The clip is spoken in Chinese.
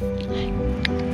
哎。